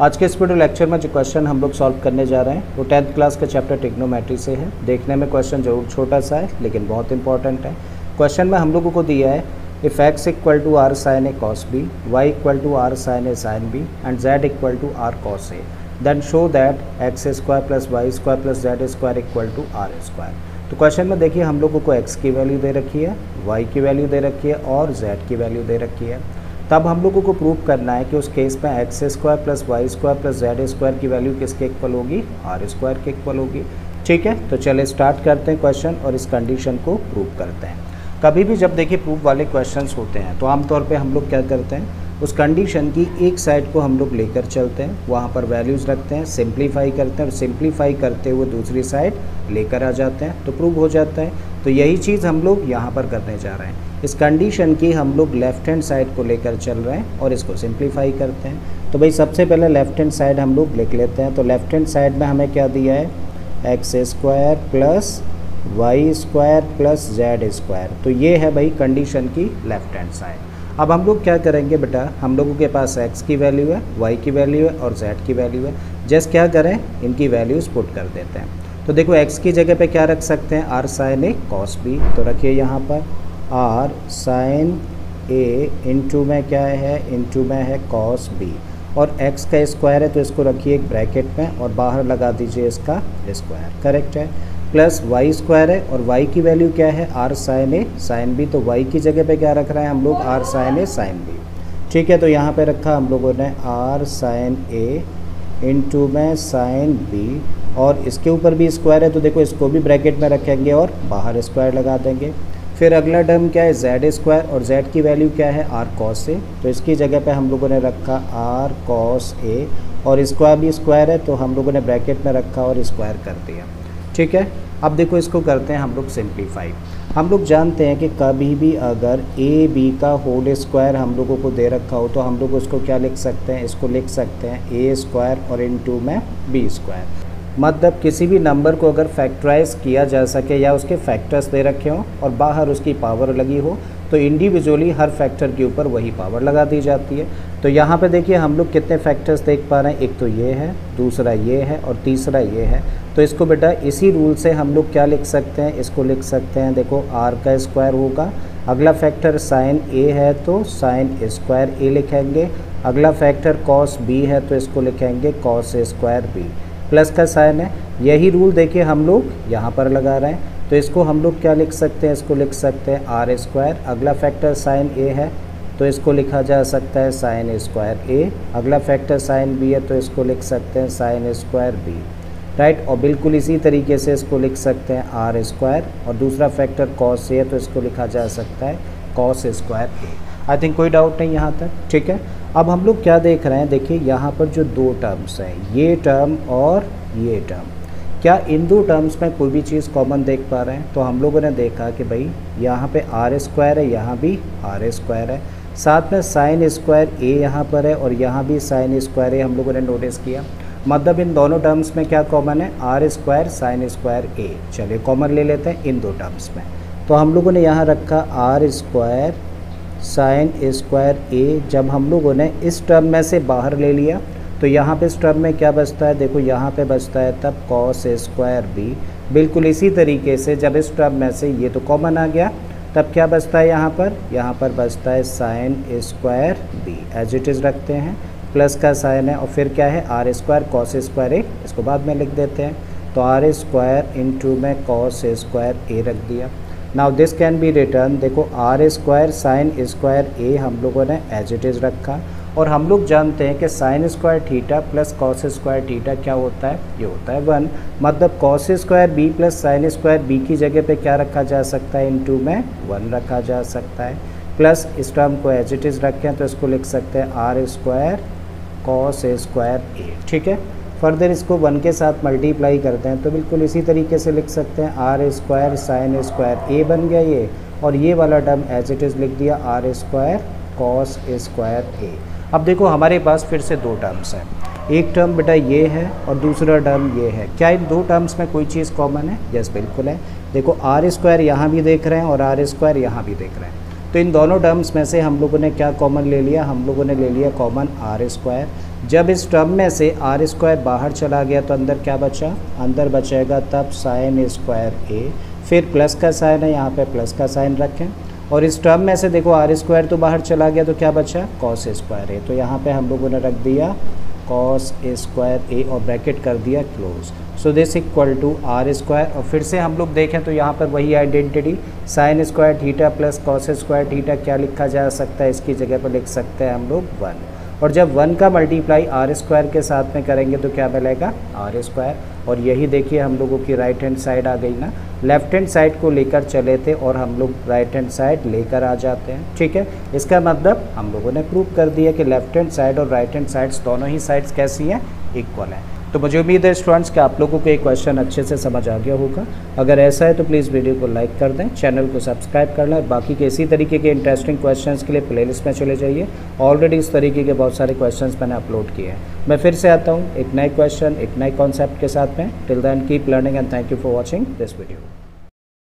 आज के इस वीडियो लेक्चर में जो क्वेश्चन हम लोग सॉल्व करने जा रहे हैं, वो टेंथ क्लास का चैप्टर टिग्नोमेट्री से है। देखने में क्वेश्चन ज़रूर छोटा सा है, लेकिन बहुत इंपॉर्टेंट है। क्वेश्चन में हम लोगों को दिया है if x equal to r sine a cos b y equal to r sine a sine b and z equal to r cos a then show that x square plus y square plus z square equal to r square तो question में देखिए, हम लोगों को x की value दे रखी है y की वैल्यू दे रखी है, और जेड की वैल्यू दे रखी है। तब हम लोगों को प्रूव करना है कि उस केस में x square plus y square plus z square की वैल्यू किसके इक्वल होगी? आर स्क्वायर के इक्वल होगी। ठीक है? तो चले स्टार्ट करते हैं क्वेश्चन और इस कंडीशन को प्रूव करते हैं। कभी भी जब देखिए प्रूफ वाले क्वेश्चंस होते हैं तो आमतौर पे हम लोग क्या करते हैं? उस कंडीशन की एक साइड को हम लोग लेकर चलते हैं। वहाँ पर वैल्यूज़ रखते हैं सिंप्लीफाई करते हैं और सिंप्लीफाई करते हुए दूसरी साइड लेकर आ जाते हैं। तो प्रूव हो जाता है। तो यही चीज़ हम लोग यहाँ पर करने जा रहे हैं। इस कंडीशन की हम लोग लेफ़्ट हैंड साइड को लेकर चल रहे हैं और इसको सिंप्लीफाई करते हैं। तो भाई सबसे पहले लेफ़्ट हैंड साइड हम लोग लिख लेते हैं। तो लेफ़्ट हैंड साइड में हमें क्या दिया है? X square plus y square plus z square तो ये है भाई कंडीशन की लेफ़्ट हैंड साइड अब हम लोग क्या करेंगे बेटा? हम लोगों के पास x की वैल्यू है, y की वैल्यू है और z की वैल्यू है। जस्ट क्या करें? इनकी वैल्यूज़ पुट कर देते हैं। तो देखो x की जगह पे क्या रख सकते हैं? R sine a cos b तो रखिए यहाँ पर। R साइन ए इंटू में क्या है? इंटू में है कॉस बी और x का स्क्वायर है तो इसको रखिए एक ब्रैकेट में और बाहर लगा दीजिए इसका स्क्वायर करेक्ट है? प्लस वाई स्क्वायर है और वाई की वैल्यू क्या है? R sine a sine b तो वाई की जगह पे क्या रख रहे हैं हम लोग? R sine a sine b ठीक है तो यहाँ पे रखा हम लोगों ने आर साइन ए इंटू में साइन बी और इसके ऊपर भी स्क्वायर है तो देखो इसको भी ब्रैकेट में रखेंगे और बाहर स्क्वायर लगा देंगे। फिर अगला टर्म क्या है? जेड स्क्वायर और जेड की वैल्यू क्या है? आर कॉस ए तो इसकी जगह पे हम लोगों ने रखा आर कॉस ए और इसका भी स्क्वायर है तो हम लोगों ने ब्रैकेट में रखा और स्क्वायर कर दिया। ठीक है? अब देखो इसको करते हैं हम लोग सिंप्लीफाई हम लोग जानते हैं कि कभी भी अगर ए बी का होल स्क्वायर हम लोगों को दे रखा हो तो हम लोग उसको क्या लिख सकते हैं? इसको लिख सकते हैं ए स्क्वायर और इन टू में बी स्क्वायर मतलब किसी भी नंबर को अगर फैक्टराइज किया जा सके या उसके फैक्टर्स दे रखे हों और बाहर उसकी पावर लगी हो तो इंडिविजुअली हर फैक्टर के ऊपर वही पावर लगा दी जाती है। तो यहाँ पे देखिए हम लोग कितने फैक्टर्स देख पा रहे हैं। एक तो ये है, दूसरा ये है और तीसरा ये है। तो इसको बेटा इसी रूल से हम लोग क्या लिख सकते हैं? इसको लिख सकते हैं, देखो आर का स्क्वायर होगा। अगला फैक्टर साइन ए है तो साइन स्क्वायर ए लिखेंगे। अगला फैक्टर कॉस बी है तो इसको लिखेंगे कॉस स्क्वायर बी प्लस का साइन है। यही रूल देखिए हम लोग यहाँ पर लगा रहे हैं। तो इसको हम लोग क्या लिख सकते हैं? इसको लिख सकते हैं आर स्क्वायर अगला फैक्टर साइन ए है तो इसको लिखा जा सकता है साइन स्क्वायर ए अगला फैक्टर साइन बी है तो इसको लिख सकते हैं साइन स्क्वायर बी राइट और बिल्कुल इसी तरीके से इसको लिख सकते हैं आर स्क्वायर और दूसरा फैक्टर कॉस ए है तो इसको लिखा जा सकता है cos square a I think कोई डाउट नहीं यहाँ तक? ठीक है? अब हम लोग क्या देख रहे हैं? देखिए, यहाँ पर जो दो टर्म्स हैं, ये टर्म और ये टर्म क्या इन दो टर्म्स में कोई भी चीज़ कॉमन देख पा रहे हैं? तो हम लोगों ने देखा कि भाई, यहाँ पे आर स्क्वायर है, यहाँ भी आर स्क्वायर है। साथ में साइन स्क्वायर ए यहाँ पर है और यहाँ भी साइन स्क्वायर ए हम लोगों ने नोटिस किया। मतलब इन दोनों टर्म्स में क्या कॉमन है? R square sine square a चलिए कॉमन ले लेते हैं इन दो टर्म्स में। तो हम लोगों ने यहाँ रखा r square sine square a जब हम लोगों ने इस टर्म में से बाहर ले लिया तो यहाँ पे इस टर्म में क्या बचता है? देखो, यहाँ पे बचता है तब कॉस स्क्वायर बी बिल्कुल इसी तरीके से जब इस टर्म में से ये तो कॉमन आ गया, तब क्या बचता है यहाँ पर? यहाँ पर बचता है sine square b as it is रखते हैं। प्लस का साइन है और फिर क्या है? R square cos square a इसको बाद में लिख देते हैं। तो आर स्क्वायर इंटू में कॉस स्क्वायर ए रख दिया। Now this can be written देखो r square sine square a हम लोगों ने एज इट इज़ रखा। और हम लोग जानते हैं कि sine square theta plus cos square theta क्या होता है? ये होता है वन। मतलब cos square b plus sine square b की जगह पे क्या रखा जा सकता है? इन टू में वन रखा जा सकता है। प्लस इस टर्म को एज इट इज़ रखें तो इसको लिख सकते हैं r square cos square a ठीक है? फर्दर इसको वन के साथ मल्टीप्लाई करते हैं तो बिल्कुल इसी तरीके से लिख सकते हैं r square sine square a बन गया ये, और ये वाला टर्म एज इट इज़ लिख दिया r square cos square a अब देखो हमारे पास फिर से दो टर्म्स हैं, एक टर्म बेटा ये है और दूसरा टर्म ये है। क्या इन दो टर्म्स में कोई चीज़ कॉमन है? यस बिल्कुल है। देखो आर स्क्वायर यहाँ भी देख रहे हैं और आर स्क्वायर यहाँ भी देख रहे हैं। तो इन दोनों टर्म्स में से हम लोगों ने क्या कॉमन ले लिया? हम लोगों ने ले लिया कॉमन आर स्क्वायर जब इस टर्म में से आर स्क्वायर बाहर चला गया तो अंदर क्या बचा? अंदर बचेगा तब साइन स्क्वायर ए फिर प्लस का साइन है, यहाँ पे प्लस का साइन रखें। और इस टर्म में से देखो आर स्क्वायर तो बाहर चला गया तो क्या बचा? कॉस स्क्वायर ए तो यहाँ पे हम लोगों ने रख दिया कॉस ए स्क्वायर ए और ब्रैकेट कर दिया close so this equal to r square और फिर से हम लोग देखें तो यहाँ पर वही identity sine square theta plus cos square theta क्या लिखा जा सकता है? इसकी जगह पर लिख सकते हैं हम लोग वन और जब वन का मल्टीप्लाई आर स्क्वायर के साथ में करेंगे तो क्या मिलेगा आर स्क्वायर और यही देखिए हम लोगों की राइट हैंड साइड आ गई ना। लेफ़्ट हैंड साइड को लेकर चले थे और हम लोग राइट हैंड साइड लेकर आ जाते हैं। ठीक है? इसका मतलब हम लोगों ने प्रूव कर दिया कि लेफ़्ट हैंड साइड और राइट हैंड साइड्स दोनों ही साइड्स कैसी हैं? इक्वल हैं। तो मुझे उम्मीद है स्टूडेंट्स कि आप लोगों को ये क्वेश्चन अच्छे से समझ आ गया होगा। अगर ऐसा है तो प्लीज़ वीडियो को लाइक कर दें चैनल को सब्सक्राइब कर लें बाकी के इसी तरीके के इंटरेस्टिंग क्वेश्चन के लिए प्लेलिस्ट में चले जाइए। ऑलरेडी इस तरीके के बहुत सारे क्वेश्चन मैंने अपलोड किए हैं। मैं फिर से आता हूँ एक नए क्वेश्चन एक नए कॉन्सेप्ट के साथ में। Till then keep learning and thank you for watching this video